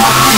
Yeah.